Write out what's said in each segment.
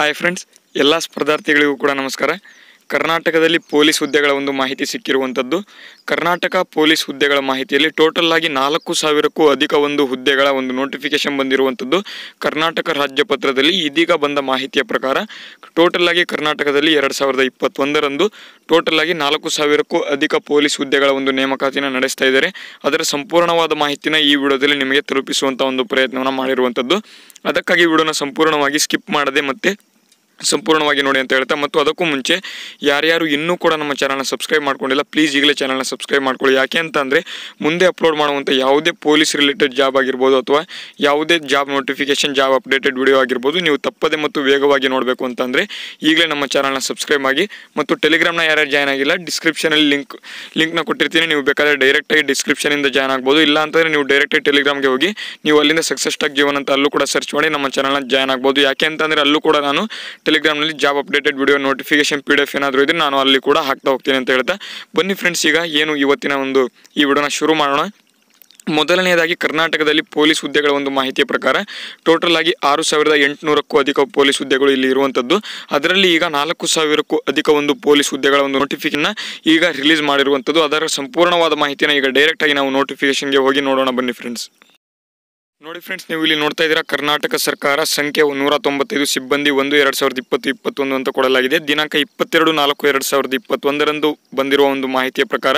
Hi friends ಎಲ್ಲ ಸ್ಪರ್ಧಾರ್ಥಿಗಳಿಗೂ ಕೂಡ ನಮಸ್ಕಾರ. ಕರ್ನಾಟಕದಲ್ಲಿ ಪೊಲೀಸ್ ಹುದ್ದೆಗಳ ಒಂದು ಮಾಹಿತಿ ಸಿಕ್ಕಿರುವಂಥದ್ದು ಕರ್ನಾಟಕ ಪೊಲೀಸ್ ಹುದ್ದೆಗಳ ಮಾಹಿತಿಯಲ್ಲಿ ಟೋಟಲ್ ಆಗಿ ನಾಲ್ಕು ಸಾವಿರಕ್ಕೂ ಅಧಿಕ ಒಂದು ಹುದ್ದೆಗಳ ಒಂದು ನೋಟಿಫಿಕೇಶನ್ ಬಂದಿರುವಂಥದ್ದು ಕರ್ನಾಟಕ ರಾಜ್ಯ ಪತ್ರದಲ್ಲಿ ಇದೀಗ ಬಂದ ಮಾಹಿತಿಯ ಪ್ರಕಾರ ಟೋಟಲ್ ಆಗಿ ಕರ್ನಾಟಕದಲ್ಲಿ ಎರಡು ಸಾವಿರದ ಇಪ್ಪತ್ತೊಂದರಂದು ಟೋಟಲ್ ಆಗಿ ನಾಲ್ಕು ಸಾವಿರಕ್ಕೂ ಅಧಿಕ ಪೊಲೀಸ್ ಹುದ್ದೆಗಳ ಒಂದು ನೇಮಕಾತಿನ ನಡೆಸ್ತಾ ಇದ್ದಾರೆ. ಅದರ ಸಂಪೂರ್ಣವಾದ ಮಾಹಿತಿನ ಈ ವಿಡಿಯೋದಲ್ಲಿ ನಿಮಗೆ ತಲುಪಿಸುವಂಥ ಒಂದು ಪ್ರಯತ್ನವನ್ನು ಮಾಡಿರುವಂಥದ್ದು ಅದಕ್ಕಾಗಿ ವಿಡಿಯೋನ ಸಂಪೂರ್ಣವಾಗಿ ಸ್ಕಿಪ್ ಮಾಡದೆ ಮತ್ತೆ ಸಂಪೂರ್ಣವಾಗಿ ನೋಡಿ ಅಂತ ಹೇಳ್ತಾ, ಮತ್ತು ಅದಕ್ಕೂ ಮುಂಚೆ ಯಾರ್ಯಾರು ಇನ್ನೂ ಕೂಡ ನಮ್ಮ ಚಾನಲ್ನ ಸಬ್ಸ್ಕ್ರೈಬ್ ಮಾಡ್ಕೊಂಡಿಲ್ಲ ಪ್ಲೀಸ್ ಈಗಲೇ ಚಾನಲ್ನ ಸಬ್ಸ್ಕ್ರೈಬ್ ಮಾಡ್ಕೊಳ್ಳಿ. ಯಾಕೆ ಅಂತ ಅಂದರೆ, ಮುಂದೆ ಅಪ್ಲೋಡ್ ಮಾಡುವಂಥ ಯಾವುದೇ ಪೊಲೀಸ್ ರಿಲೇಟೆಡ್ ಜಾಬ್ ಆಗಿರ್ಬೋದು, ಅಥವಾ ಯಾವುದೇ job notification job updated video ಆಗಿರ್ಬೋದು, ನೀವು ತಪ್ಪದೆ ಮತ್ತು ವೇಗವಾಗಿ ನೋಡಬೇಕು ಅಂತಂದರೆ ಈಗಲೇ ನಮ್ಮ ಚಾನಲ್ನ ಸಬ್ಸ್ಕ್ರೈಬ್ ಆಗಿ, ಮತ್ತು ಟೆಲಿಗ್ರಾಮ್ನ ಯಾರ್ಯಾರು ಜಾಯ್ನ್ ಆಗಿಲ್ಲ ಡಿಸ್ಕ್ರಿಪ್ಷನಲ್ಲಿ ಲಿಂಕ್ ಲಿಂಕ್ನ ಕೊಟ್ಟಿರ್ತೀನಿ. ನೀವು ಬೇಕಾದರೆ ಡೈರೆಕ್ಟಾಗಿ ಡಿಸ್ಕ್ರಿಪ್ಷನಿಂದ ಜಾಯ್ನ್ ಆಗ್ಬೋದು. ಇಲ್ಲ ಅಂತಂದರೆ ನೀವು ಡೈರೆಕ್ಟಾಗಿ ಟೆಲಿಗ್ರಾಮ್ಗೆ ಹೋಗಿ, ನೀವು ಅಲ್ಲಿಂದ ಸಕ್ಸಸ್ ಟಾಕ್ ಜೀವನ ಅಂತ ಅಲ್ಲೂ ಕೂಡ ಸರ್ಚ್ ಮಾಡಿ ನಮ್ಮ ಚಾನಲ್ನ ಜಾಯ್ನ್ ಆಗ್ಬೋದು. ಯಾಕೆ ಅಂತಂದರೆ ಅಲ್ಲೂ ಕೂಡ ನಾನು ಟೆಲಿಗ್ರಾಮ್ನಲ್ಲಿ job updated video notification P D F ಏನಾದರೂ ಇದ್ರೆ ನಾನು ಅಲ್ಲಿ ಕೂಡ ಹಾಕ್ತಾ ಹೋಗ್ತೀನಿ ಅಂತ ಹೇಳ್ತಾ. ಬನ್ನಿ ಫ್ರೆಂಡ್ಸ್ ಈಗ ಏನು ಇವತ್ತಿನ ಒಂದು ಈ ವಿಡಿಯೋನ ಶುರು ಮಾಡೋಣ. ಮೊದಲನೆಯದಾಗಿ ಕರ್ನಾಟಕದಲ್ಲಿ ಪೊಲೀಸ್ ಹುದ್ದೆಗಳ ಒಂದು ಮಾಹಿತಿಯ ಪ್ರಕಾರ ಟೋಟಲ್ ಆಗಿ ಆರು ಸಾವಿರದ ಎಂಟುನೂರಕ್ಕೂ ಅಧಿಕ ಪೊಲೀಸ್ ಹುದ್ದೆಗಳು ಇಲ್ಲಿ ಇರುವಂಥದ್ದು ಅದರಲ್ಲಿ ಈಗ ನಾಲ್ಕು ಸಾವಿರಕ್ಕೂ ಅಧಿಕ ಒಂದು ಪೊಲೀಸ್ ಹುದ್ದೆಗಳ ಒಂದು ನೋಟಿಫಿಕೇಶನ್ ಈಗ ರಿಲೀಸ್ ಮಾಡಿರುವಂಥದ್ದು ಅದರ ಸಂಪೂರ್ಣವಾದ ಮಾಹಿತಿನ ಈಗ ಡೈರೆಕ್ಟಾಗಿ ನಾವು ನೋಟಿಫಿಕೇಶನ್ಗೆ ಹೋಗಿ ನೋಡೋಣ ಬನ್ನಿ ಫ್ರೆಂಡ್ಸ್ ನೋಡಿ ಫ್ರೆಂಡ್ಸ್ ನೀವು ಇಲ್ಲಿ ನೋಡ್ತಾ ಇದ್ದೀರಾ, ಕರ್ನಾಟಕ ಸರ್ಕಾರ ಸಂಖ್ಯೆ ನೂರ ತೊಂಬತ್ತೈದು, ಸಿಬ್ಬಂದಿ ಒಂದು, ಎರಡು ಸಾವಿರದ ಇಪ್ಪತ್ತು, ಇಪ್ಪತ್ತೊಂದು ಅಂತ ಕೊಡಲಾಗಿದೆ. ದಿನಾಂಕ ಇಪ್ಪತ್ತೆರಡು, ನಾಲ್ಕು, ಎರಡು ಸಾವಿರದ ಇಪ್ಪತ್ತೊಂದರಂದು ಬಂದಿರುವ ಒಂದು ಮಾಹಿತಿಯ ಪ್ರಕಾರ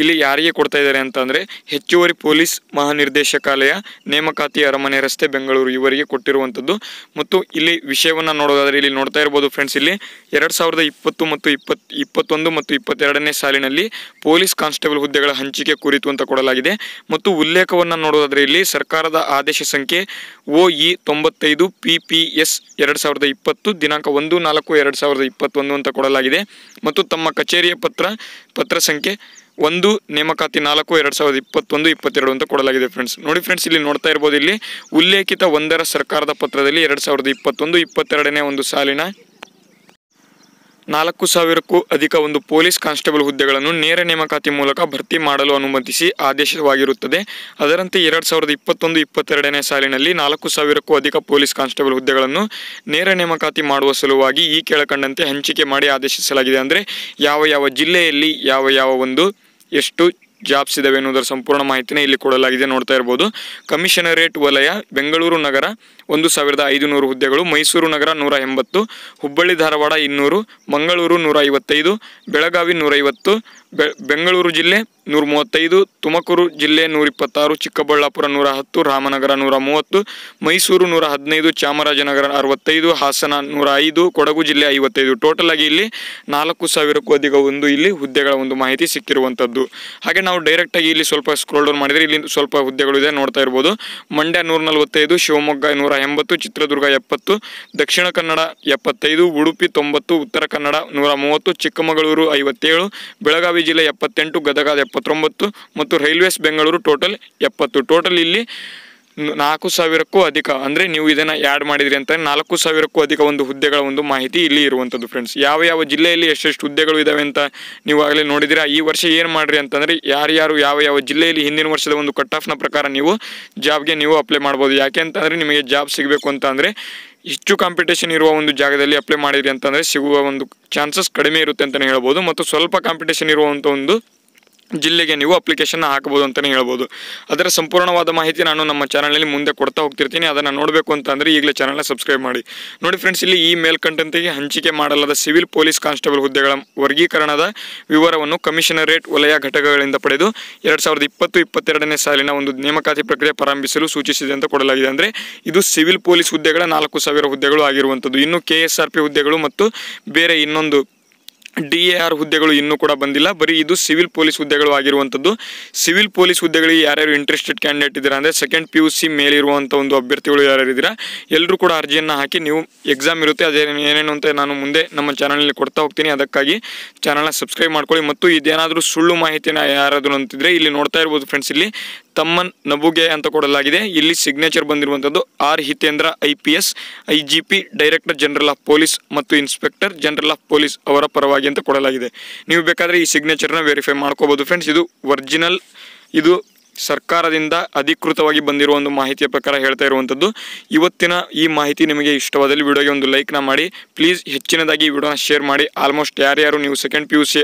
ಇಲ್ಲಿ ಯಾರಿಗೆ ಕೊಡ್ತಾ ಇದ್ದಾರೆ ಅಂತ ಅಂದರೆ ಹೆಚ್ಚುವರಿ ಪೊಲೀಸ್ ಮಹಾನಿರ್ದೇಶಕಾಲಯ, ನೇಮಕಾತಿ ಅರಮನೆ ರಸ್ತೆ, ಬೆಂಗಳೂರು ಇವರಿಗೆ ಕೊಟ್ಟಿರುವಂಥದ್ದು. ಮತ್ತು ಇಲ್ಲಿ ವಿಷಯವನ್ನು ನೋಡೋದಾದರೆ ಇಲ್ಲಿ ನೋಡ್ತಾ ಇರ್ಬೋದು ಫ್ರೆಂಡ್ಸ್ ಇಲ್ಲಿ ಎರಡು ಸಾವಿರದ ಇಪ್ಪತ್ತು ಮತ್ತು ಇಪ್ಪತ್, ಇಪ್ಪತ್ತೊಂದು ಮತ್ತು ಇಪ್ಪತ್ತೆರಡನೇ ಸಾಲಿನಲ್ಲಿ ಪೊಲೀಸ್ ಕಾನ್ಸ್ಟೇಬಲ್ ಹುದ್ದೆಗಳ ಹಂಚಿಕೆ ಕುರಿತು ಅಂತ ಕೊಡಲಾಗಿದೆ. ಮತ್ತು ಉಲ್ಲೇಖವನ್ನು ನೋಡೋದಾದರೆ ಇಲ್ಲಿ ಸರ್ಕಾರದ ಆದೇಶ ಸಂಖ್ಯೆ ಒ ಇ ತೊಂಬತ್ತೈದು ಪಿ ಪಿ ಎಸ್ ಎರಡು ಸಾವಿರದ ಇಪ್ಪತ್ತು, ದಿನಾಂಕ ಒಂದು ನಾಲ್ಕು ಎರಡು ಸಾವಿರದ ಇಪ್ಪತ್ತೊಂದು ಅಂತ ಕೊಡಲಾಗಿದೆ. ಮತ್ತು ತಮ್ಮ ಕಚೇರಿಯ ಪತ್ರ ಪತ್ರ ಸಂಖ್ಯೆ ಒಂದು, ನೇಮಕಾತಿ ನಾಲ್ಕು ಎರಡು ಸಾವಿರದ ಇಪ್ಪತ್ತೊಂದು, ಇಪ್ಪತ್ತೆರಡು ಅಂತ ಕೊಡಲಾಗಿದೆ ಫ್ರೆಂಡ್ಸ್ ನೋಡಿ ಫ್ರೆಂಡ್ಸ್ ಇಲ್ಲಿ ನೋಡ್ತಾ ಇರ್ಬೋದು ಇಲ್ಲಿ ಉಲ್ಲೇಖಿತ ಒಂದರ ಸರ್ಕಾರದ ಪತ್ರದಲ್ಲಿ ಎರಡು ಸಾವಿರದ ಇಪ್ಪತ್ತೊಂದು, ಇಪ್ಪತ್ತೆರಡನೇ ಒಂದು ಸಾಲಿನ ನಾಲ್ಕು ಸಾವಿರಕ್ಕೂ ಅಧಿಕ ಒಂದು ಪೊಲೀಸ್ ಕಾನ್ಸ್ಟೇಬಲ್ ಹುದ್ದೆಗಳನ್ನು ನೇರ ನೇಮಕಾತಿ ಮೂಲಕ ಭರ್ತಿ ಮಾಡಲು ಅನುಮತಿಸಿ ಆದೇಶವಾಗಿರುತ್ತದೆ. ಅದರಂತೆ ಎರಡು ಸಾವಿರದ ಇಪ್ಪತ್ತೊಂದು ಇಪ್ಪತ್ತೆರಡನೇ ಸಾಲಿನಲ್ಲಿ ನಾಲ್ಕು ಸಾವಿರಕ್ಕೂ ಅಧಿಕ ಪೊಲೀಸ್ ಕಾನ್ಸ್ಟೇಬಲ್ ಹುದ್ದೆಗಳನ್ನು ನೇರ ನೇಮಕಾತಿ ಮಾಡುವ ಸಲುವಾಗಿ ಈ ಕೆಳಕಂಡಂತೆ ಹಂಚಿಕೆ ಮಾಡಿ ಆದೇಶಿಸಲಾಗಿದೆ. ಅಂದರೆ ಯಾವ ಯಾವ ಜಿಲ್ಲೆಯಲ್ಲಿ ಯಾವ ಯಾವ ಒಂದು ಎಷ್ಟು ಜಾಬ್ಸ್ ಇದಾವೆ ಅನ್ನೋದರ ಸಂಪೂರ್ಣ ಮಾಹಿತಿನ ಇಲ್ಲಿ ಕೊಡಲಾಗಿದೆ, ನೋಡ್ತಾ ಇರ್ಬೋದು. ಕಮಿಷನರೇಟ್ ವಲಯ, ಬೆಂಗಳೂರು ನಗರ, ಒಂದು ಸಾವಿರದ ಐದುನೂರು ಹುದ್ದೆಗಳು, ಮೈಸೂರು ನಗರ ನೂರ ಎಂಬತ್ತು, ಹುಬ್ಬಳ್ಳಿ ಧಾರವಾಡ ಇನ್ನೂರು, ಮಂಗಳೂರು ನೂರ ಐವತ್ತೈದು, ಬೆಳಗಾವಿ ನೂರೈವತ್ತು ಬೆ, ಬೆಂಗಳೂರು ಜಿಲ್ಲೆ ನೂರ ಮೂವತ್ತೈದು, ತುಮಕೂರು ಜಿಲ್ಲೆ ನೂರ ಇಪ್ಪತ್ತಾರು, ಚಿಕ್ಕಬಳ್ಳಾಪುರ ನೂರ ಹತ್ತು, ರಾಮನಗರ ನೂರ ಮೂವತ್ತು, ಮೈಸೂರು ನೂರ ಹದಿನೈದು, ಚಾಮರಾಜನಗರ ಅರವತ್ತೈದು, ಹಾಸನ ನೂರ ಐದು, ಕೊಡಗು ಜಿಲ್ಲೆ ಐವತ್ತೈದು. ಟೋಟಲ್ ಆಗಿ ಇಲ್ಲಿ ನಾಲ್ಕು ಸಾವಿರಕ್ಕೂ ಅಧಿಕ ಒಂದು ಇಲ್ಲಿ ಹುದ್ದೆಗಳ ಒಂದು ಮಾಹಿತಿ ಸಿಕ್ಕಿರುವಂಥದ್ದು. ಹಾಗೆ ನಾವು ಡೈರೆಕ್ಟಾಗಿ ಇಲ್ಲಿ ಸ್ವಲ್ಪ ಸ್ಕ್ರೋಲ್ ಡೌನ್ ಮಾಡಿದರೆ ಇಲ್ಲಿ ಸ್ವಲ್ಪ ಹುದ್ದೆಗಳು ಇದೆ ನೋಡ್ತಾ ಇರ್ಬೋದು. ಮಂಡ್ಯ ನೂರ ನಲವತ್ತೈದು, ಶಿವಮೊಗ್ಗ ನೂರ ಎಂಬತ್ತು, ಚಿತ್ರದುರ್ಗ ಎಪ್ಪತ್ತು, ದಕ್ಷಿಣ ಕನ್ನಡ ಎಪ್ಪತ್ತೈದು, ಉಡುಪಿ ತೊಂಬತ್ತು, ಉತ್ತರ ಕನ್ನಡ ನೂರ ಮೂವತ್ತು, ಚಿಕ್ಕಮಗಳೂರು ಐವತ್ತೇಳು, ಬೆಳಗಾವಿ ಜಿಲ್ಲೆ ಎಪ್ಪತ್ತೆಂಟು, ಗದಗ ಎಪ್ಪತ್ತೊಂಬತ್ತು ಮತ್ತು ರೈಲ್ವೇಸ್ ಬೆಂಗಳೂರು ಟೋಟಲ್ ಎಪ್ಪತ್ತು. ಟೋಟಲ್ ಇಲ್ಲಿ ನಾಲ್ಕು ಸಾವಿರಕ್ಕೂ ಅಧಿಕ ಅಂದರೆ ನೀವು ಇದನ್ನು ಆ್ಯಡ್ ಮಾಡಿದ್ರಿ ಅಂತ ನಾಲ್ಕು ಸಾವಿರಕ್ಕೂ ಅಧಿಕ ಒಂದು ಹುದ್ದೆಗಳ ಒಂದು ಮಾಹಿತಿ ಇಲ್ಲಿ ಇರುವಂಥದ್ದು ಫ್ರೆಂಡ್ಸ್ ಯಾವ ಯಾವ ಜಿಲ್ಲೆಯಲ್ಲಿ ಎಷ್ಟೆಷ್ಟು ಹುದ್ದೆಗಳು ಇದ್ದಾವೆ ಅಂತ ನೀವು ಆಗಲೇ ನೋಡಿದಿರಾ ಈ ವರ್ಷ ಏನು ಮಾಡಿರಿ ಅಂತಂದರೆ ಯಾರ್ಯಾರು ಯಾವ ಯಾವ ಜಿಲ್ಲೆಯಲ್ಲಿ ಹಿಂದಿನ ವರ್ಷದ ಒಂದು ಕಟ್ ಆಫ್ನ ಪ್ರಕಾರ ನೀವು ಜಾಬ್ಗೆ ನೀವು ಅಪ್ಲೈ ಮಾಡ್ಬೋದು. ಯಾಕೆ ಅಂತಂದರೆ ನಿಮಗೆ ಜಾಬ್ ಸಿಗಬೇಕು ಅಂತ ಅಂದರೆ ಹೆಚ್ಚು ಕಾಂಪಿಟೇಷನ್ ಇರುವ ಒಂದು ಜಾಗದಲ್ಲಿ ಅಪ್ಲೈ ಮಾಡಿರಿ ಅಂತಂದರೆ ಸಿಗುವ ಒಂದು ಚಾನ್ಸಸ್ ಕಡಿಮೆ ಇರುತ್ತೆ ಅಂತಲೇ ಹೇಳ್ಬೋದು. ಮತ್ತು ಸ್ವಲ್ಪ ಕಾಂಪಿಟೇಷನ್ ಇರುವಂಥ ಒಂದು ಜಿಲ್ಲೆಗೆ ನೀವು ಅಪ್ಲಿಕೇಶನ್ ಹಾಕ್ಬೋದು ಅಂತಲೇ ಹೇಳ್ಬೋದು. ಅದರ ಸಂಪೂರ್ಣವಾದ ಮಾಹಿತಿ ನಾನು ನಮ್ಮ ಚಾನಲಲ್ಲಿ ಮುಂದೆ ಕೊಡ್ತಾ ಹೋಗ್ತಿರ್ತೀನಿ. ಅದನ್ನು ನೋಡಬೇಕು ಅಂತಂದರೆ ಈಗಲೇ ಚಾನಲ್ನ ಸಬ್ಸ್ಕ್ರೈಬ್ ಮಾಡಿ. ನೋಡಿ ಫ್ರೆಂಡ್ಸ್ ಇಲ್ಲಿ ಈ ಮೇಲ್ಕಂಟಂತೆಗೆ ಹಂಚಿಕೆ ಮಾಡಲಾದ ಸಿವಿಲ್ ಪೊಲೀಸ್ ಕಾನ್ಸ್ಟೇಬಲ್ ಹುದ್ದೆಗಳ ವರ್ಗೀಕರಣದ ವಿವರವನ್ನು ಕಮಿಷನರೇಟ್ ವಲಯ ಘಟಕಗಳಿಂದ ಪಡೆದು ಎರಡು ಸಾವಿರದ ಇಪ್ಪತ್ತು, ಇಪ್ಪತ್ತೆರಡನೇ ಸಾಲಿನ ಒಂದು ನೇಮಕಾತಿ ಪ್ರಕ್ರಿಯೆ ಪ್ರಾರಂಭಿಸಲು ಸೂಚಿಸಿದೆ ಅಂತ ಕೊಡಲಾಗಿದೆ. ಅಂದರೆ ಇದು ಸಿವಿಲ್ ಪೊಲೀಸ್ ಹುದ್ದೆಗಳ ನಾಲ್ಕು ಸಾವಿರ ಹುದ್ದೆಗಳು ಆಗಿರುವಂಥದ್ದು. ಇನ್ನು ಕೆ ಹುದ್ದೆಗಳು ಮತ್ತು ಬೇರೆ ಇನ್ನೊಂದು ಡಿ ಎ ಆರ್ ಹುದ್ದೆಗಳು ಇನ್ನೂ ಕೂಡ ಬಂದಿಲ್ಲ. ಬರೀ ಇದು ಸಿವಿಲ್ ಪೊಲೀಸ್ ಹುದ್ದೆಗಳು ಆಗಿರುವಂಥದ್ದು. ಸಿವಿಲ್ ಪೊಲೀಸ್ ಹುದ್ದೆಗಳಿಗೆ ಯಾರ್ಯಾರು ಇಂಟ್ರೆಸ್ಟೆಡ್ ಕ್ಯಾಂಡಿಡೇಟ್ ಇದ್ದೀರಾ ಅಂದರೆ ಸೆಕೆಂಡ್ ಪಿ ಯು ಸಿ ಮೇಲಿರುವಂಥ ಒಂದು ಅಭ್ಯರ್ಥಿಗಳು ಯಾರ್ಯಾರು ಇದ್ದೀರಾ ಎಲ್ಲರೂ ಕೂಡ ಅರ್ಜಿಯನ್ನು ಹಾಕಿ ನೀವು ಎಕ್ಸಾಮ್ ಇರುತ್ತೆ, ಅದೇ ಏನೇನು ಅಂತ ನಾನು ಮುಂದೆ ನಮ್ಮ ಚಾನಲ್ನಲ್ಲಿ ಕೊಡ್ತಾ ಹೋಗ್ತೀನಿ. ಅದಕ್ಕಾಗಿ ಚಾನಲ್ನ ಸಬ್ಸ್ಕ್ರೈಬ್ ಮಾಡ್ಕೊಳ್ಳಿ. ಮತ್ತು ಇದೇನಾದರೂ ಸುಳ್ಳು ಮಾಹಿತಿನ ಯಾರಾದರೂ ಅಂತಿದ್ರೆ ಇಲ್ಲಿ ನೋಡ್ತಾ ಇರ್ಬೋದು ಫ್ರೆಂಡ್ಸ್ ಇಲ್ಲಿ. ತಮ್ಮನ್ ನಬುಗೆ ಅಂತ ಕೊಡಲಾಗಿದೆ. ಇಲ್ಲಿ ಸಿಗ್ನೇಚರ್ ಬಂದಿರುವಂಥದ್ದು R Hitendra I P S, I G P director general of police ಮತ್ತು ಇನ್ಸ್ಪೆಕ್ಟರ್ ಜನರಲ್ ಆಫ್ ಪೊಲೀಸ್ ಅವರ ಪರವಾಗಿ ಅಂತ ಕೊಡಲಾಗಿದೆ. ನೀವು ಬೇಕಾದರೆ ಈ ಸಿಗ್ನೇಚರ್ನ ವೆರಿಫೈ ಮಾಡ್ಕೋಬೋದು. ಫ್ರೆಂಡ್ಸ್ ಇದು ಒರಿಜಿನಲ್ ಇದು ಸರ್ಕಾರದಿಂದ ಅಧಿಕೃತವಾಗಿ ಬಂದಿರುವ ಒಂದು ಮಾಹಿತಿಯ ಪ್ರಕಾರ ಹೇಳ್ತಾ ಇರುವಂಥದ್ದು. ಇವತ್ತಿನ ಈ ಮಾಹಿತಿ ನಿಮಗೆ ಇಷ್ಟವಾದಲ್ಲಿ ವಿಡಿಯೋಗೆ ಒಂದು ಲೈಕ್ನ ಮಾಡಿ. ಪ್ಲೀಸ್ ಹೆಚ್ಚಿನದಾಗಿ ಈ ವಿಡಿಯೋನ ಶೇರ್ ಮಾಡಿ. ಆಲ್ಮೋಸ್ಟ್ ಯಾರ್ಯಾರು ನೀವು ಸೆಕೆಂಡ್ ಪಿ ಯು ಸಿ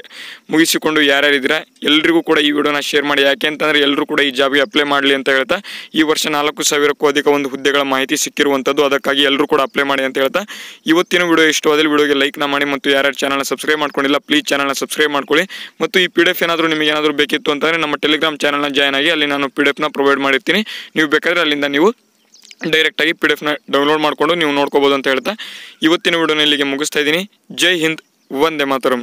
ಮುಗಿಸಿಕೊಂಡು ಯಾರ್ಯಾರಿದ್ದೀರಾ ಎಲ್ಲರಿಗೂ ಕೂಡ ಈ ವಿಡಿಯೋನ ಶೇರ್ ಮಾಡಿ. ಯಾಕೆ ಅಂತಂದರೆ ಎಲ್ಲರೂ ಕೂಡ ಈ ಜಾಬ್ಗೆ ಅಪ್ಲೈ ಮಾಡಲಿ ಅಂತ ಹೇಳ್ತಾ, ಈ ವರ್ಷ ನಾಲ್ಕು ಸಾವಿರಕ್ಕೂ ಅಧಿಕ ಒಂದು ಹುದ್ದೆಗಳ ಮಾಹಿತಿ ಸಿಕ್ಕಿರುವಂಥದ್ದು, ಅದಕ್ಕಾಗಿ ಎಲ್ಲರೂ ಕೂಡ ಅಪ್ಲೈ ಮಾಡಿ ಅಂತ ಹೇಳ್ತಾ. ಇವತ್ತಿನ ವಿಡಿಯೋ ಇಷ್ಟವಾದಲ್ಲಿ ವಿಡಿಯೋಗೆ ಲೈಕ್ನ ಮಾಡಿ ಮತ್ತು ಯಾರ್ಯಾರು ಚಾನಲ್ನ ಸಬ್ಸ್ಕ್ರೈಬ್ ಮಾಡ್ಕೊಂಡಿಲ್ಲ, ಪ್ಲೀಸ್ ಚಾನಲ್ನ ಸಬ್ಸ್ಕ್ರೈಬ್ ಮಾಡ್ಕೊಳ್ಳಿ. ಮತ್ತು ಈ ಪಿ ಡಿ ಏನಾದರೂ ನಿಮಗೆ ಏನಾದರೂ ಬೇಕಿತ್ತು ಅಂತಂದರೆ ನಮ್ಮ ಟೆಲಿಗ್ರಾಮ್ ಚಾನಲ್ನ ಜಾಯ್ನ್ ಆಗಿ ಅಲ್ಲಿ ನಾನು ಪಿ ಡಿ ಎಫ್ನ ಪ್ರೊವೈಡ್ ಮಾಡಿರ್ತೀನಿ. ನೀವು ಬೇಕಾದರೆ ಅಲ್ಲಿಂದ ನೀವು ಡೈರೆಕ್ಟಾಗಿ ಪಿ ಡಿ ಎಫ್ನ ಡೌನ್ಲೋಡ್ ಮಾಡಿಕೊಂಡು ನೀವು ನೋಡ್ಕೋಬೋದು ಅಂತ ಹೇಳ್ತಾ. ಇವತ್ತಿನ ವಿಡಿಯೋನ ಇಲ್ಲಿಗೆ ಮುಗಿಸ್ತಾ ಇದ್ದೀನಿ. ಜೈ ಹಿಂದ್, ವಂದೇ ಮಾತರಂ.